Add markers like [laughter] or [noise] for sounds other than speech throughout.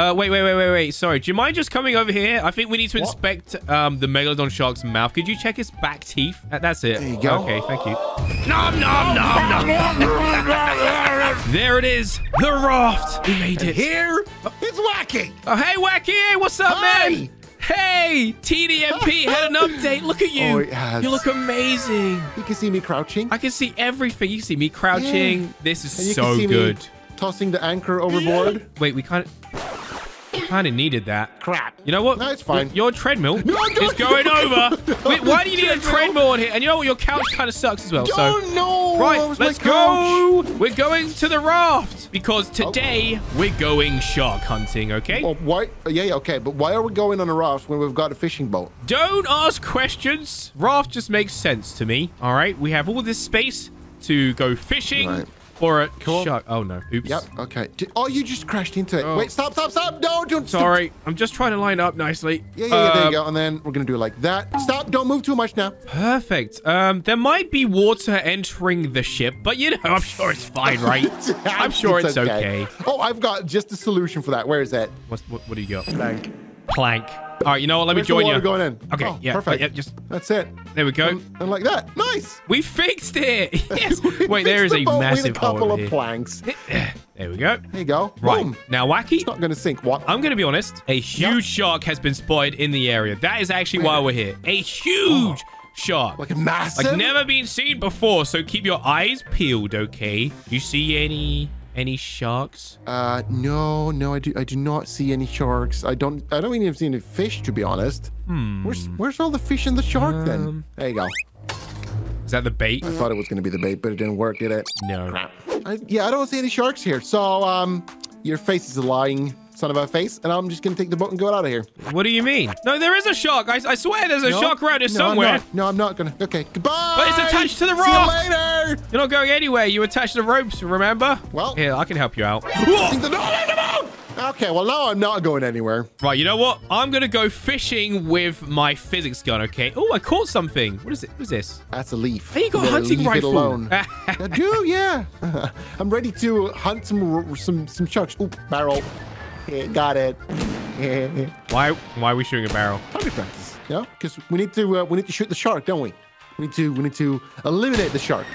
Uh, wait, wait, wait, wait, wait. Sorry. Do you mind just coming over here? I think we need to What? inspect um, the Megalodon shark's mouth. Could you check his back teeth? Uh, That's it. There you go. Okay, thank you. Nom, nom, nom, nom. [laughs] there it is. The raft. We made it. Here, it's Whacky. Oh, hey, Whacky. Hey, what's up, Hi. man? Hey, TDMP [laughs] had an update. Look at you. Oh, it has. You look amazing. You can see me crouching. I can see everything. You can see me crouching. This is And you so can see good. me tossing the anchor overboard. Wait, we of kind of needed that. Crap. You know what? No, it's fine. Your, your treadmill No, is going over. [laughs] Wait, why do you need a Treadmill. treadmill on here? And you know what? Your couch kind of sucks as well. So, Oh no! right, That was my let's go. We're going to the raft because today oh. we're going shark hunting. Okay? Oh, why? Yeah, yeah, okay. But why are we going on a raft when we've got a fishing boat? Don't ask questions. Raft just makes sense to me. All right, we have all this space to go fishing Right. For a Cool. shark. Oh no! Oops. Yep. Okay. Did, oh, you just crashed into it. Oh. Wait, stop, stop, stop! No, don't. stop. Sorry, I'm just trying to line up nicely. Yeah, yeah, yeah. There Um, you go. And then we're gonna do it like that. Stop! Don't move too much now. Perfect. Um, there might be water entering the ship, but you know, I'm sure it's fine, right? [laughs] I'm sure it's okay. Oh, I've got just a solution for that. Where is that? What's, what, what do you got? Plank. Plank. All right, you know what? Let me Where's the join you. going in? Okay, Oh, yeah, perfect. yeah, just That's it. there we go. And, and like that. Nice. we fixed it. [laughs] Yes. [laughs] Wait, there is the a massive with a couple of here. planks. There we go. There you go. Right Boom. now, Whacky. It's not gonna sink. What? I'm gonna be honest. A huge shark has been spotted in the area. That is actually why we're here. A huge oh. shark. like a massive. Like never been seen before. So keep your eyes peeled, okay? You see any any sharks? Uh, no, no, I do. I do not see any sharks. I don't. I don't even see any fish, to be honest. Hmm. Where's Where's all the fish and the shark then? Um, There you go. Is that the bait? I thought it was gonna be the bait, but it didn't work, did it? No. Crap. I, yeah, I don't see any sharks here. So, um, your face is lying son of a face, and I'm just gonna take the boat and go out of here. What do you mean? No, there is a shark. I, I swear there's a No? shark around here no, I'm somewhere. No, I'm not gonna. Okay, goodbye. But it's attached to the See you later. You're not going anywhere. You attached the ropes, remember? Well- Here, I can help you out. [laughs] Okay, well now I'm not going anywhere. Right, you know what? I'm going to go fishing with my physics gun, okay? Oh, I caught something. What is it? What is this? That's a leaf. Hey, you got a hunting leave it rifle. alone. [laughs] I do, yeah. [laughs] I'm ready to hunt some some some sharks. Oop, barrel. Yeah, got it. Yeah. [laughs] Why why are we shooting a barrel? Target practice. Yeah, because we need to uh, we need to shoot the shark, don't we? We need to we need to eliminate the shark.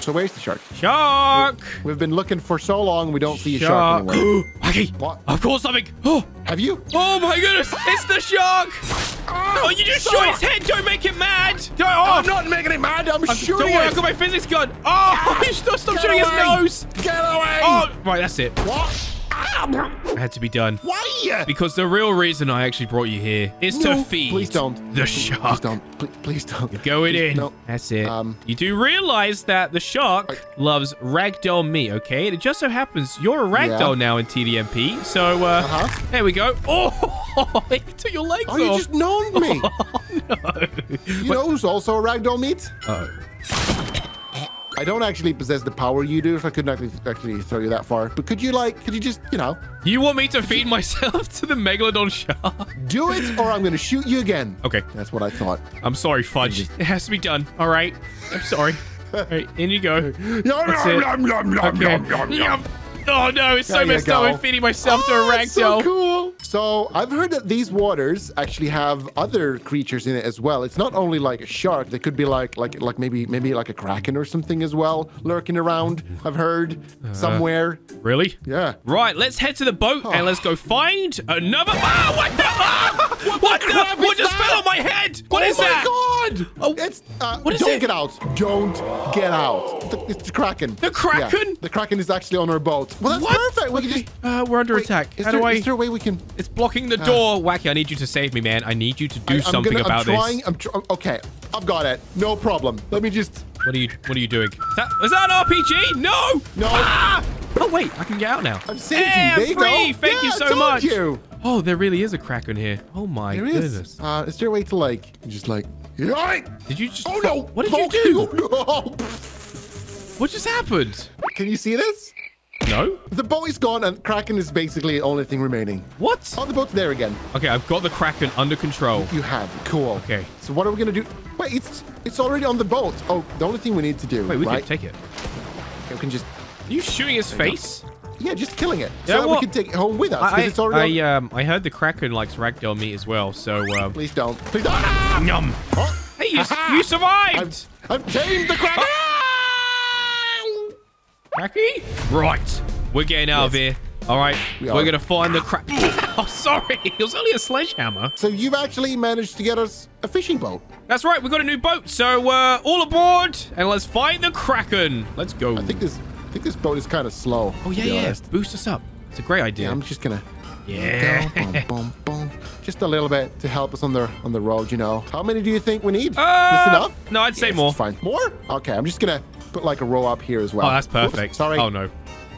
So where's the shark? Shark! We've been looking for so long, we don't see a shark anywhere. [gasps] Whacky, What? I've caught something. Oh, [gasps] Have you? oh my goodness, it's the shark! Oh, you just shot his head. Don't make it mad. Don't, oh, I'm not making it mad. I'm shooting. don't shooting worry, I've got my physics gun. Oh, [laughs] stop, stop Get shooting his nose. Get away! Oh, right, that's it. What? It had to be done. Why? Because the real reason I actually brought you here is to No, feed please don't. the Please shark. don't. Please, please don't. Going Please- in. No. That's it. Um, you do realize that the shark loves ragdoll meat, okay? And it just so happens you're a ragdoll Yeah. now in TDMP. So, uh, Uh-huh. there we go. Oh, [laughs] he took your legs Oh, you just known me. [laughs] no. You know who's also a ragdoll meat? Oh. I don't actually possess the power you do, so I couldn't actually, actually throw you that far. But could you, like, could you just, you know, You want me to feed myself to the megalodon shark? do it, or I'm going to shoot you again? Okay. That's what I thought. I'm sorry, Fudge. It has to be done. All right. I'm sorry. [laughs] All right, in you go. Yum, That's it. yum, yum, yum, Okay. Oh no, it's so There messed up. I'm feeding myself to a Oh, ragdoll. so cool. So I've heard that these waters actually have other creatures in it as well. It's not only like a shark. They could be like like like maybe maybe like a kraken or something as well lurking around. I've heard Uh, somewhere. Really? Yeah. Right, let's head to the boat and let's go find another. Ah, what the? Ah, what, the? crap What just that? fell on my head? What oh is my god! Oh, it's uh, what is don't it? get out! Don't get out! The- It's the kraken. The kraken? Yeah, the kraken is actually on our boat. Well, that's What? perfect. We can just. Uh, we're under Wait, attack. Is How there, do I? is there a way we can? It's blocking the door. Whacky, I need you to save me, man. I need you to do I- I'm something gonna- about I'm trying. this. I'm trying. okay. I've got it. No problem. Let me just. What are you? What are you doing? Is that, is that an RPG? No. No. Ah! Oh wait, I can get out now. I've saved hey, you. I'm There you free. go. Thank Yeah, you I so told much. you. Oh, there really is a kraken here. Oh my There is. goodness. Uh, is there a way to like just like? Right. Did you just? Oh no! What did you do? [laughs] Oh, no! What just happened? Can you see this? No. The boat is gone, and Kraken is basically the only thing remaining. What? Oh, the boat's there again. Okay, I've got the kraken under control. You have. Cool. Okay. So what are we gonna do? Wait, it's it's already on the boat. Oh, the only thing we need to do, Wait, we right? can take it. we can just. Are you shooting his face? Yeah, just killing it so that what? we can take it home with us. I, it's already. I, um, I heard the Kraken likes ragdoll meat as well, so, um, Please don't. Please don't. Ah! yum. Oh, Hey, you, you survived! I've, I've tamed the Kraken. Cracky? Right. We're getting out of here. All right. We are going to find the crack. [laughs] oh, sorry. [laughs] It was only a sledgehammer. So you've actually managed to get us a fishing boat. That's right. We got a new boat. So, uh, all aboard and let's find the Kraken. Let's go. I think this, I think this boat is kind of slow. oh, yeah, yeah. honest. Boost us up. It's a great idea. Yeah, I'm just gonna. Yeah. Boom, boom, boom. Just a little bit to help us on the on the road, you know. How many do you think we need? Uh, This enough? No, I'd say Yes, more. fine. More? Okay, I'm just gonna put like a row up here as well. Oh, that's Oops, perfect. sorry. Oh, no.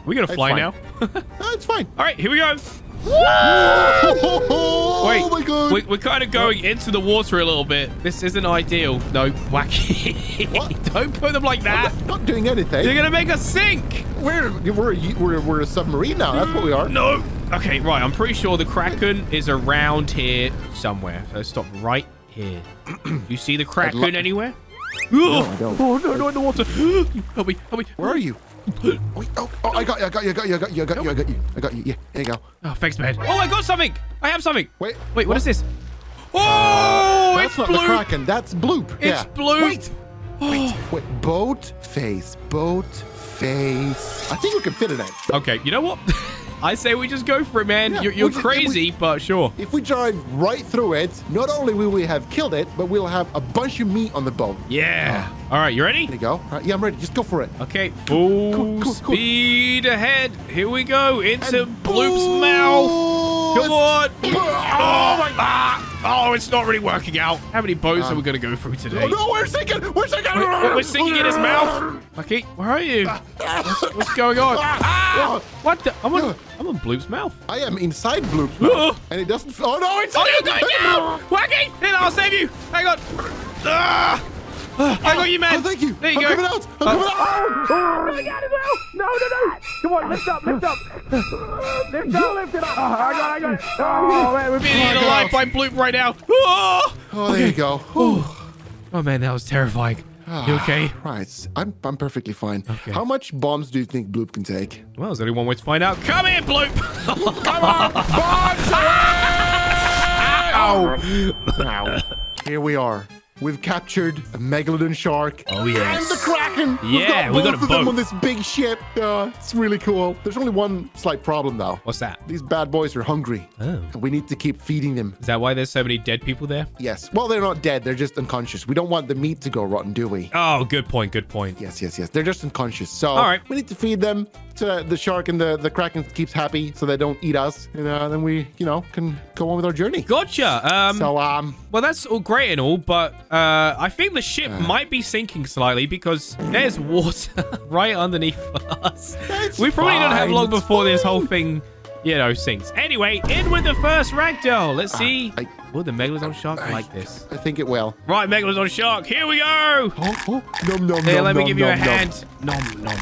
We're going to fly now. [laughs] No, it's fine. all right. Here we go. [laughs] Oh, Wait. my god. We, we're kind of going into the water a little bit. This isn't ideal. No, Whacky. What? [laughs] Don't put them like that. Not doing anything. You're going to make us sink. We're, we're, we're, we're a submarine now. That's what we are. No. Okay, right. I'm pretty sure the Kraken is around here somewhere. So let's stop right here. [clears throat] you see the Kraken anywhere? [gasps] Don't. Oh, no, no, in the water. [gasps] help me, help me. Where are you? [laughs] Wait, oh, oh, I got you, I got you, I got you, I got you, I got you, I got you, I got you. Yeah, there you go. Oh, thanks, man. Oh, I got something. I have something. Wait, Wait, what is this? Oh, oh, That's it's not the Kraken, that's Bloop. It's yeah. Bloop. Wait, oh. wait, wait. Boat face, boat face. I think we can fit it in it. Okay, you know what? [laughs] I say we just go for it, man. Yeah, you're you're we just- we- crazy, but sure. If we drive right through it, not only will we have killed it, but we'll have a bunch of meat on the boat. Yeah. Ah. All right, you ready? There you go. Right, yeah, I'm ready. Just go for it. Okay, full Cool, cool, cool. speed ahead. Here we go into And Bloop's mouth. Come on. Oh Oh. Oh, it's not really working out. How many boats are we going to go through today? Oh no, we're sinking! We're sinking! We're, we're sinking in his mouth. Okay, where are you? What's going on? Ah! What the? I'm on, I'm on Bloop's mouth. I am inside Bloop's Oh. mouth, and it doesn't. Oh no, it's. Oh, you're going down! Whacky! Here, I'll save you. Hang on. Ah! Ah, I got you, man. Oh, thank you. There you I'm go. coming out. I'm coming out. Oh, I got it now! No, no, no! Come on, lift up, lift up! Lift up, lift it up! Oh, I got it, I got it! Oh, man, we're Being Oh, eaten alive by Bloop right now. Ah! Oh, there you go. Oh oh, man, that was terrifying. You okay? Right, I'm I'm perfectly fine. Okay. How much bombs do you think Bloop can take? Well, there's only one way to find out. Come here, Bloop. [laughs] Come on, bombs! Ow! Now, here we are. We've captured a megalodon shark. Oh, yes. And the kraken. We've Yeah, got we both got a of them on this big ship. Uh, it's really cool. There's only one slight problem though. What's that? These bad boys are hungry. Oh. And we need to keep feeding them. Is that why there's so many dead people there? Yes. Well, they're not dead. They're just unconscious. We don't want the meat to go rotten, do we? Oh, good point. Good point. Yes, yes, yes. They're just unconscious. So All right. we need to feed them the shark and the, the kraken keeps happy so they don't eat us. And uh, then we, you know, can go on with our journey. Gotcha. Um, So, um, well, that's all great and all, but uh, I think the ship might be sinking slightly because there's water [laughs] right underneath [laughs] us. We probably don't have long it's before this whole thing, you know, sinks. Anyway, in with the first ragdoll. Let's see. I- Will the megalodon shark like this? I think it will. Right, megalodon shark, here we go. Oh, oh, nom, nom, Here, nom, let me nom, give you a nom, nom. hand. Nom, nom.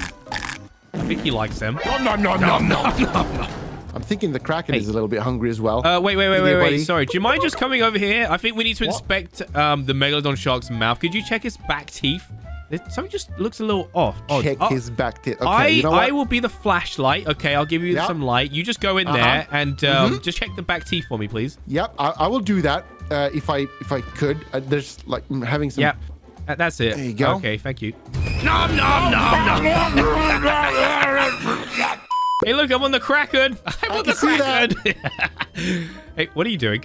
I think he likes them. Nom, nom, [laughs] nom, nom, nom. I'm thinking the kraken Hey. is a little bit hungry as well. Uh, wait, wait, wait, wait, wait. Sorry. Do you mind just coming over here? I think we need to What? inspect um, the megalodon shark's mouth. Could you check his back teeth? There- Something just looks a little off. odd. Check Oh, his back teeth. Okay, I, you know? I will be the flashlight. Okay, I'll give you Yep. some light. You just go in Uh-huh. there and um, just check the back teeth for me, please. Yep, I, I will do that uh, if I if I could. Uh, there's like mm, having some. Yep. That- That's it. There you go. Okay, thank you. Nom, nom, nom, nom. [laughs] hey, look, I'm on the Kraken. [laughs] I'm on the that. Kraken. [laughs] hey, what are you doing?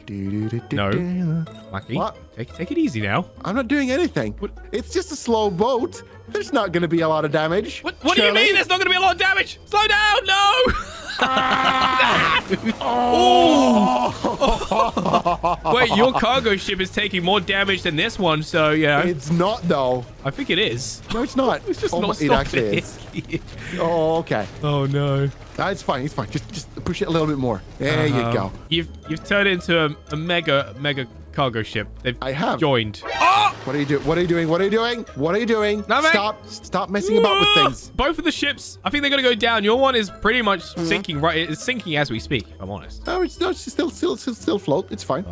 No. No. Lucky. What? Take, take it easy now. I'm not doing anything. It's just a slow boat. There's not going to be a lot of damage. What, what do you mean there's not going to be a lot of damage? Slow down, no! [laughs] Ah. [laughs] Wait, your cargo ship is taking more damage than this one, so yeah, It's not though. I think it is. No, it's not. It's just oh, not It actually is. [laughs] Oh, okay. oh no. Ah, it's fine. It's fine. Just just push it a little bit more. There you Um, go. You've you've turned into a, a mega mega cargo ship. They've I have. joined. Oh! What are you doing? What are you doing? What are you doing? What are you doing? Nothing. Stop! Stop messing about with things. Both of the ships, I think they're gonna go down. Your one is pretty much Mm-hmm. sinking right. It's sinking as we speak. If I'm honest. No, it's no, it's still still still, still float. It's fine.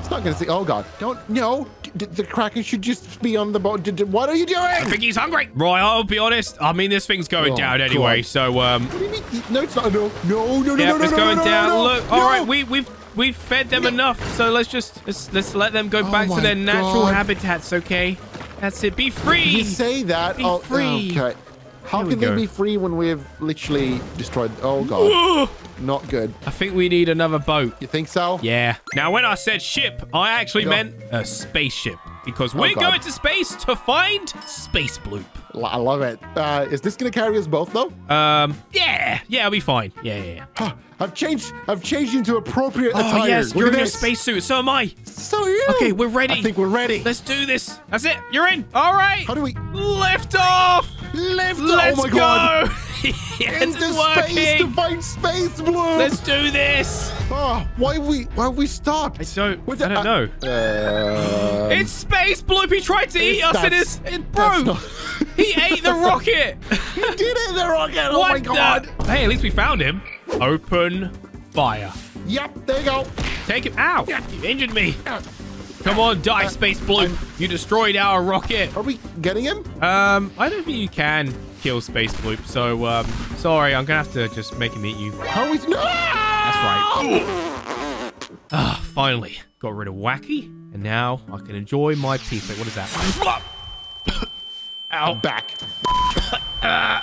It's not gonna say. Oh God! Don't no. D- d- the Kraken should just be on the boat. D- d- what are you doing? I think he's hungry. Right, I'll be honest. I mean, this thing's going Oh, down God. anyway. So, um, What do you mean? No, it's not. No, no, no, no, yeah, no, no, it's no, going no, no, down. no, Look, no. All right, oh. we we've we've fed them enough. So let's just let's, let's let them go Oh back to their natural God. habitats. Okay, that's it. Be You free. say that. Be oh, free. Oh, okay. How Here we can they be free when we've literally destroyed? Oh god, not good. I think we need another boat. You think so? Yeah. Now, when I said ship, I actually meant a spaceship because oh we're God. going to space to find Space Bloop. I love it. Uh, is this gonna carry us both though? Um, yeah, yeah, I'll be fine. Yeah, yeah, yeah. Huh, I've changed. I've changed into appropriate Oh attire. yes, you're in your this. spacesuit. So am I. So are you. Okay, we're ready. I think we're ready. Let's do this. That's it. You're in. All right. How do we Lift off. lift? Let's oh my go. god! [laughs] yes, Into space to find space Bloop. Let's do this. Oh, why have we? Why we stopped? I don't. What I the- don't know. Uh, It's Space Bloop. He tried to eat us in that's- his. It, that's bro, not- he ate the rocket. [laughs] he did it, the rocket! Oh what my god! the? Hey, at least we found him. Open fire. Yep, there you go. Take him. Ow! You injured me. Come on, die, Space Bloop. You destroyed our rocket. Are we getting him? Um, I don't think you can kill Space Bloop, so, um, sorry, I'm gonna have to just make him eat you. How are we? No! That's right. Ah, finally. Got rid of Whacky, and now I can enjoy my pizza. What is that? Ow. Back. [laughs] Uh,